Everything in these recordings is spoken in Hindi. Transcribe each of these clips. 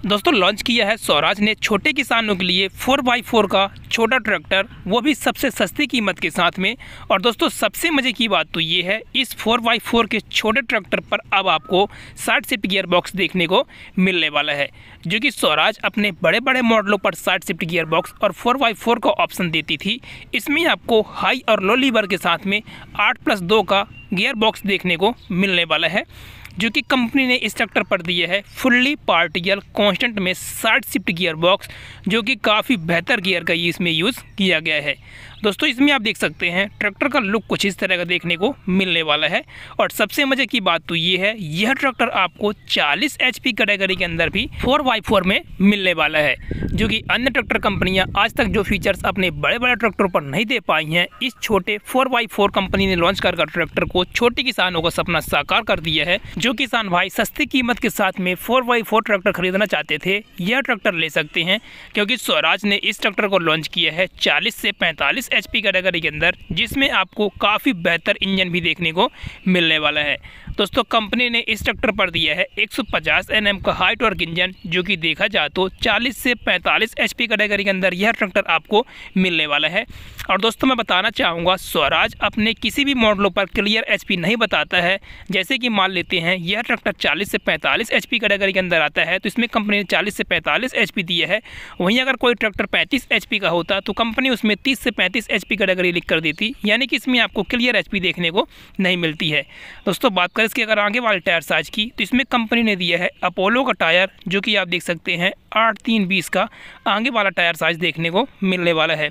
दोस्तों लॉन्च किया है स्वराज ने छोटे किसानों के लिए फोर बाई फोर का छोटा ट्रैक्टर वो भी सबसे सस्ती कीमत के साथ में। और दोस्तों, सबसे मज़े की बात तो ये है, इस फोर बाई फोर के छोटे ट्रैक्टर पर अब आपको साठ सिफ्ट गियर बॉक्स देखने को मिलने वाला है, जो कि स्वराज अपने बड़े बड़े मॉडलों पर साठ सिफ्ट गियर बॉक्स और फोर बाई फोर का ऑप्शन देती थी। इसमें आपको हाई और लो लीवर के साथ में आठ प्लस दो का गियर बॉक्स देखने को मिलने वाला है। जो कि कंपनी ने इस ट्रैक्टर पर दिए है फुल्ली पार्टियल कांस्टेंट में साठ शिफ्ट गियर बॉक्स जो कि काफ़ी बेहतर गियर का इसमें यूज़ किया गया है। दोस्तों, इसमें आप देख सकते हैं, ट्रैक्टर का लुक कुछ इस तरह का देखने को मिलने वाला है। और सबसे मज़े की बात तो ये है, यह ट्रैक्टर आपको 40 एच पी कैटेगरी के अंदर भी 4x4 में मिलने वाला है, जो कि अन्य ट्रैक्टर कंपनियाँ आज तक जो फीचर्स अपने बड़े बड़े ट्रैक्टरों पर नहीं दे पाई हैं, इस छोटे 4x4 कंपनी ने लॉन्च कर ट्रैक्टर को छोटे किसानों का सपना साकार कर दिया है, जो किसान भाई सस्ती कीमत के साथ में फोर बाई फोर ट्रैक्टर खरीदना चाहते थे, यह ट्रैक्टर ले सकते हैं, क्योंकि स्वराज ने इस ट्रैक्टर को लॉन्च किया है चालीस से पैंतालीस एच कैटेगरी के अंदर, जिसमें आपको काफ़ी बेहतर इंजन भी देखने को मिलने वाला है। दोस्तों, कंपनी ने इस ट्रैक्टर पर दिया है 150 एनएम का हाई टॉर्क इंजन जो कि देखा जाए तो 40 से 45 एचपी कैटेगरी के अंदर यह ट्रैक्टर आपको मिलने वाला है। और दोस्तों, मैं बताना चाहूँगा, स्वराज अपने किसी भी मॉडलों पर क्लियर एचपी नहीं बताता है। जैसे कि मान लेते हैं, यह ट्रैक्टर 40 से 45 एचपी कैटेगरी के अंदर आता है तो इसमें कंपनी ने 40 से 45 एचपी दिया है। वहीं अगर कोई ट्रैक्टर 35 एचपी का होता तो कंपनी उसमें 30 से 35 एचपी कैटेगरी लिख कर देती, यानी कि इसमें आपको क्लियर एचपी देखने को नहीं मिलती है। दोस्तों, बात करें इसके अगर आगे वाले टायर साइज़ की तो इसमें कंपनी ने दिया है अपोलो का टायर जो कि आप देख सकते हैं आठ तीन बीस का आगे वाला टायर साइज़ देखने को मिलने वाला है।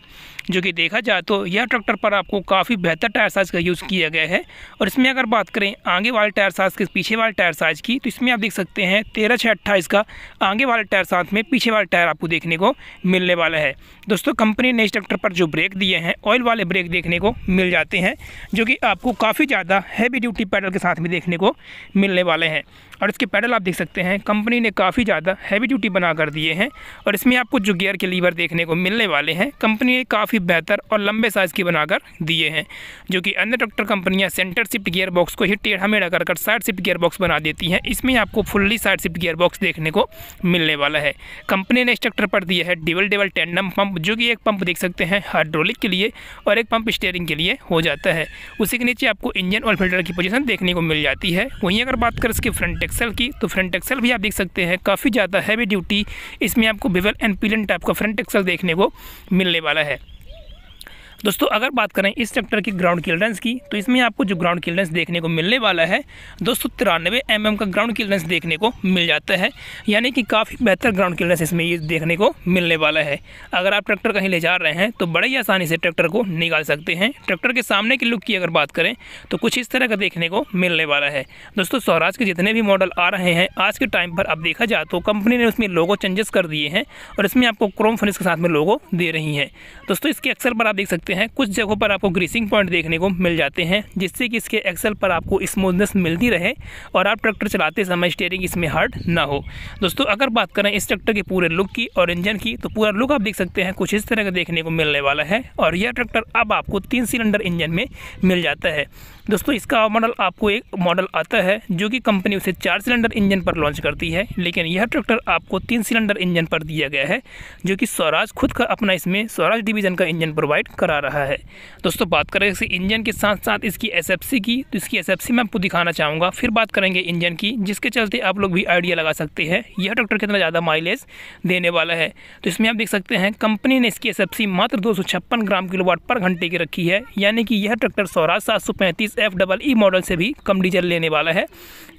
जो कि देखा जाए तो यह ट्रैक्टर पर आपको काफ़ी बेहतर टायर साइज़ का यूज़ किया गया है। और इसमें अगर बात करें आगे वाले टायर साइज़ के पीछे वाले टायर साइज़ की तो इसमें आप देख सकते हैं तेरह छः अट्ठाईस का आगे वाले टायर साथ में पीछे वाले टायर आपको देखने को मिलने वाला है। दोस्तों कंपनी ने इस ट्रैक्टर पर जो ब्रेक दिए हैं ऑयल वाले ब्रेक देखने को मिल जाते हैं, जो कि आपको काफ़ी ज़्यादा हैवी ड्यूटी पैडल के साथ में देखने को मिलने वाले हैं। और इसके पैडल आप देख सकते हैं, कंपनी ने काफ़ी ज़्यादा हैवी ड्यूटी बना कर दिए हैं और इसमें आपको जो गियर के लीवर देखने को मिलने वाले हैं, कंपनी ने काफ़ी बेहतर और लंबे साइज़ की बनाकर दिए हैं, जो कि अन्य ट्रैक्टर कंपनियाँ सेंटर शिफ्ट गियर बॉक्स को ही टेढ़ा मेढ़ा कर साइड शिफ्ट गियर बॉक्स बना देती हैं। इसमें आपको fully side shift gear box देखने को मिलने वाला है। कंपनी ने इस ट्रैक्टर पर दिया है डिबल डिवल टेंडम पंप जो कि एक पंप देख सकते हैं हाइड्रोलिक के लिए और एक पंप स्टेयरिंग के लिए हो जाता है। उसी के नीचे आपको इंजन और फ़िल्टर की पोजिशन देखने को मिल जाती है। वहीं अगर बात करें इसके फ्रंट एक्सल की तो फ्रंट एक्सल भी आप देख सकते हैं, काफ़ी ज़्यादा हैवी ड्यूटी इसमें आपको बिवल एंड पिलन टाइप का फ्रंट एक्सल देखने को मिलने वाला है। दोस्तों, अगर बात करें इस ट्रैक्टर की ग्राउंड क्लियरेंस की तो इसमें आपको जो ग्राउंड क्लियरेंस देखने को मिलने वाला है, दोस्तों, तिरानवे एम mm का ग्राउंड क्लियरेंस देखने को मिल जाता है। यानी कि काफ़ी बेहतर ग्राउंड क्लियरेंस इसमें ये देखने को मिलने वाला है। अगर आप ट्रैक्टर कहीं ले जा रहे हैं तो बड़े ही आसानी से ट्रैक्टर को निकाल सकते हैं। ट्रैक्टर के सामने की लुक की अगर बात करें तो कुछ इस तरह का देखने को मिलने वाला है। दोस्तों, स्वराज के जितने भी मॉडल आ रहे हैं, आज के टाइम पर अब देखा जाए तो कंपनी ने उसमें लोगो चेंजेस कर दिए हैं और इसमें आपको क्रोम फिनिश के साथ में लोगो दे रही हैं। दोस्तों, इसके अक्सर पर आप देख सकते हैं। कुछ जगहों पर आपको ग्रीसिंग पॉइंट देखने को मिल जाते हैं, जिससे कि इसके एक्सल पर आपको स्मूथनेस मिलती रहे और आप ट्रैक्टर चलाते समय स्टेयरिंग इसमें हार्ड ना हो। दोस्तों, अगर बात करें इस ट्रैक्टर के पूरे लुक की और इंजन की तो पूरा लुक आप देख सकते हैं, कुछ इस तरह का देखने को मिलने वाला है और यह ट्रैक्टर अब आपको तीन सिलेंडर इंजन में मिल जाता है। दोस्तों, इसका मॉडल आपको एक मॉडल आता है जो कि कंपनी उसे चार सिलेंडर इंजन पर लॉन्च करती है, लेकिन यह ट्रैक्टर आपको तीन सिलेंडर इंजन पर दिया गया है, जो कि स्वराज खुद का अपना इसमें स्वराज डिवीज़न का इंजन प्रोवाइड करा रहा है। दोस्तों, बात करें इस इंजन के साथ साथ इसकी एस की तो इसकी एस मैं आपको दिखाना चाहूँगा। फिर बात करेंगे इंजन की, जिसके चलते आप लोग भी आइडिया लगा सकते हैं। यह ट्रैक्टर कितना ज़्यादा माइलेज देने वाला है। तो इसमें आप देख सकते हैं कंपनी ने इसकी एस मात्र दो सौ छप्पन ग्राम किलोवाट पर घंटे की रखी है, यानी कि यह ट्रैक्टर स्वराज सात सौ पैंतीस एफ़ डबल ई मॉडल से भी कम डीजल लेने वाला है,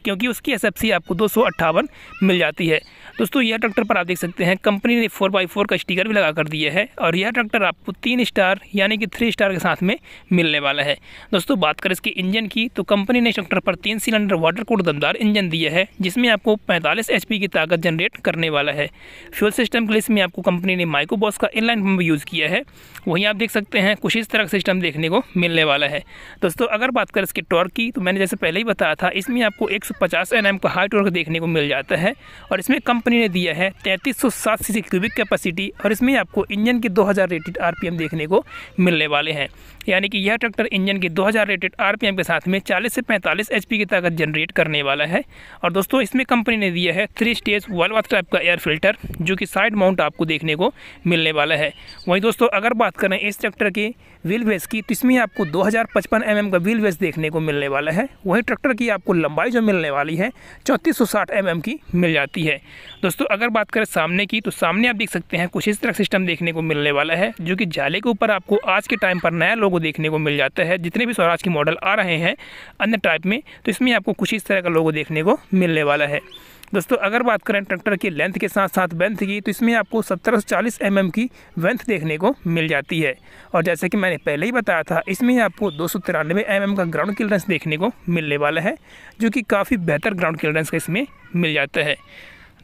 क्योंकि उसकी एस आपको दो सौ अट्ठावन मिल जाती है। दोस्तों, यह ट्रैक्टर पर आप देख सकते हैं, कंपनी ने फोर बाई फोर का स्टिकर भी लगा कर दिया है, और यह ट्रैक्टर आपको तीन स्टार, यानी कि थ्री स्टार के साथ में मिलने वाला है। दोस्तों, बात करें इसके इंजन की तो कंपनी ने ट्रैक्टर पर तीन सिलेंडर वाटर कूड दमदार इंजन दिया है, जिसमें आपको पैंतालीस एच की ताकत जनरेट करने वाला है। फ्यूल सिस्टम के लिए इसमें आपको कंपनी ने माइक्रोबॉस का इनलाइन पंप यूज़ किया है, वहीं आप देख सकते हैं, कुछ इस तरह का सिस्टम देखने को मिलने वाला है। दोस्तों, अगर बात करें इसके टॉर्क की तो मैंने जैसे पहले ही बताया था, इसमें आपको 150 एनएम का हाई टॉर्क देखने को मिल जाता है और इसमें कंपनी ने दिया है तैंतीस सौ सात सी क्यूबिक कैपेसिटी और इसमें आपको इंजन की 2000 रेटेड आरपीएम देखने को मिलने वाले हैं। यानी कि यह ट्रैक्टर इंजन के 2000 रेटेड आरपीएम के साथ में 40 से 45 एचपी की ताकत जनरेट करने वाला है और दोस्तों, इसमें कंपनी ने दिया है थ्री स्टेज वालवाथ टाइप का एयर फ़िल्टर जो कि साइड माउंट आपको देखने को मिलने वाला है। वहीं दोस्तों, अगर बात करें इस ट्रैक्टर की व्हील बेस की तो इसमें आपको दो हज़ार mm का व्हील बेस देखने को मिलने वाला है। वहीं ट्रैक्टर की आपको लंबाई जो मिलने वाली है, चौंतीस सौ mm की मिल जाती है। दोस्तों, अगर बात करें सामने की तो सामने आप देख सकते हैं कुछ इस तरह सिस्टम देखने को मिलने वाला है, जो कि जाले के ऊपर आपको आज के टाइम पर नया लोगो देखने को मिल जाता है। जितने भी स्वराज के मॉडल आ रहे हैं अन्य टाइप में तो इसमें आपको कुछ इस तरह का लोगो देखने को मिलने वाला है। दोस्तों, अगर बात करें ट्रैक्टर की लेंथ के साथ साथ बेंथ की तो इसमें आपको सत्तर सौ चालीस एम की वेंथ देखने को मिल जाती है। और जैसे कि मैंने पहले ही बताया था, इसमें आपको दो सौ तिरानवे एम का ग्राउंड क्लियरेंस देखने को मिलने वाला है, जो कि काफ़ी बेहतर ग्राउंड क्लियरेंस का इसमें मिल जाता है।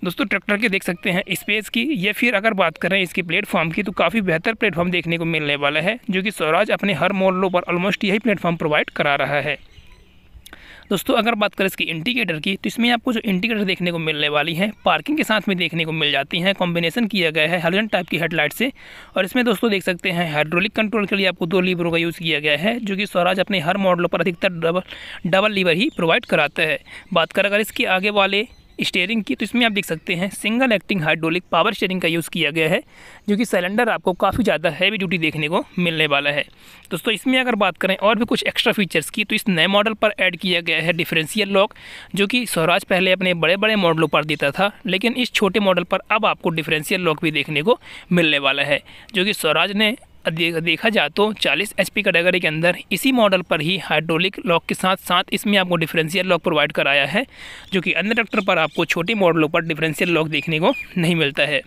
दोस्तों, ट्रैक्टर के देख सकते हैं स्पेस की, या फिर अगर बात करें इसके प्लेटफॉर्म की तो काफ़ी बेहतर प्लेटफॉर्म देखने को मिलने वाला है, जो कि स्वराज अपने हर मॉडलों पर ऑलमोस्ट यही प्लेटफॉर्म प्रोवाइड करा रहा है। दोस्तों, अगर बात करें इसकी इंडिकेटर की तो इसमें आपको जो इंडिकेटर देखने को मिलने वाली है, पार्किंग के साथ में देखने को मिल जाती हैं कॉम्बिनेशन किया गया है हेलोजन टाइप की हेडलाइट से। और इसमें दोस्तों देख सकते हैं हाइड्रोलिक कंट्रोल के लिए आपको दो लीवरों का यूज़ किया गया है, जो कि स्वराज अपने हर मॉडलों पर अधिकतर डबल डबल लीवर ही प्रोवाइड कराता है। बात करें अगर इसके आगे वाले स्टेयरिंग की तो इसमें आप देख सकते हैं single acting hydraulic power steering का यूज़ किया गया है, जो कि सिलेंडर आपको काफ़ी ज़्यादा हैवी ड्यूटी देखने को मिलने वाला है। दोस्तों, इसमें अगर बात करें और भी कुछ एक्स्ट्रा फीचर्स की तो इस नए मॉडल पर ऐड किया गया है डिफरेंशियल लॉक जो कि स्वराज पहले अपने बड़े बड़े मॉडलों पर देता था, लेकिन इस छोटे मॉडल पर अब आपको डिफरेंशियल लॉक भी देखने को मिलने वाला है, जो कि स्वराज ने देखा जाए तो 40 एच पी कैटेगरी के अंदर इसी मॉडल पर ही हाइड्रोलिक लॉक के साथ साथ इसमें आपको डिफरेंशियल लॉक प्रोवाइड कराया है, जो कि अन्य ट्रैक्टर पर आपको छोटे मॉडलों पर डिफरेंशियल लॉक देखने को नहीं मिलता है।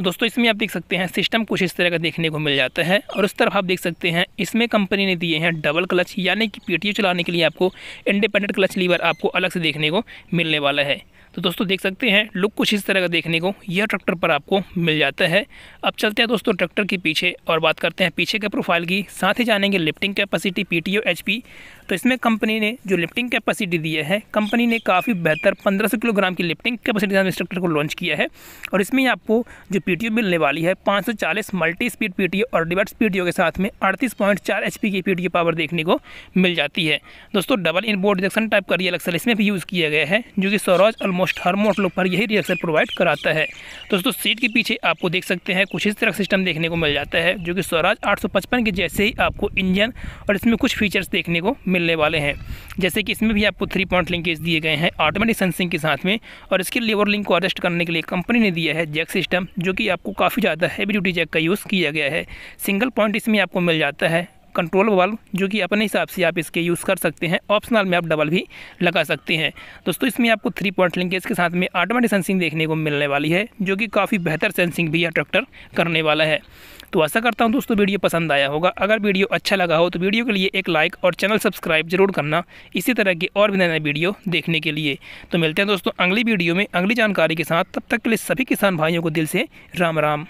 दोस्तों, इसमें आप देख सकते हैं सिस्टम कुछ इस तरह का देखने को मिल जाता है और उस तरफ़ आप देख सकते हैं इसमें कंपनी ने दिए हैं डबल क्लच, यानी कि पीटीओ चलाने के लिए आपको इंडिपेंडेंट क्लच लीवर आपको अलग से देखने को मिलने वाला है। तो दोस्तों देख सकते हैं, लुक कुछ इस तरह का देखने को, यह ट्रैक्टर पर आपको मिल जाता है। अब चलते हैं दोस्तों ट्रैक्टर के पीछे और बात करते हैं पीछे के प्रोफ़ाइल की, साथ ही जानेंगे लिफ्टिंग कैपेसिटी पीटीओ एचपी तो इसमें कंपनी ने जो लिफ्टिंग कैपेसिटी दी है कंपनी ने काफ़ी बेहतर पंद्रह किलोग्राम की लिफ्टिंग कैपेसिटी इस ट्रैक्टर को लॉन्च किया है। और इसमें आपको जो पी मिलने वाली है, पाँच सौ चालीस मल्टी स्पीड पी और डिवर्स पी के साथ में अड़तीस पॉइंट चार एच की पी पावर देखने को मिल जाती है। दोस्तों double inboard reduction type का रियल एक्सल इसमें भी यूज़ किया गया है, जो कि सौराज ऑलमोस्ट हर मोटलों पर यही रिएक्शन प्रोवाइड कराता है। दोस्तों सीट के पीछे आपको देख सकते हैं, कुछ इस तरह का सिस्टम देखने को मिल जाता है, जो कि स्वराज 855 के जैसे ही आपको इंजन और इसमें कुछ फीचर्स देखने को मिलने वाले हैं। जैसे कि इसमें भी आपको थ्री पॉइंट लिंकेज दिए गए हैं ऑटोमेटिक सेंसिंग के साथ में और इसके लेबर लिंक को एडजस्ट करने के लिए कंपनी ने दिया है जैक सिस्टम जो कि आपको काफ़ी ज़्यादा हैवी ड्यूटी जैक का यूज़ किया गया है। सिंगल पॉइंट इसमें आपको मिल जाता है। कंट्रोल वाल्व जो कि अपने हिसाब से आप इसके यूज़ कर सकते हैं। ऑप्शनल में आप डबल भी लगा सकते हैं। दोस्तों, इसमें आपको थ्री पॉइंट लिंकेज के साथ में ऑटोमेटिक सेंसिंग देखने को मिलने वाली है, जो कि काफ़ी बेहतर सेंसिंग भी यह ट्रैक्टर करने वाला है। तो ऐसा करता हूँ दोस्तों, वीडियो पसंद आया होगा। अगर वीडियो अच्छा लगा हो तो वीडियो के लिए एक लाइक और चैनल सब्सक्राइब ज़रूर करना। इसी तरह की और भी नए वीडियो देखने के लिए। तो मिलते हैं दोस्तों, अगली वीडियो में। अगली जानकारी के साथ, तब तक के लिए सभी किसान भाइयों को दिल से राम राम